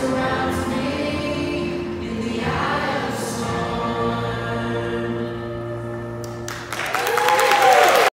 surround.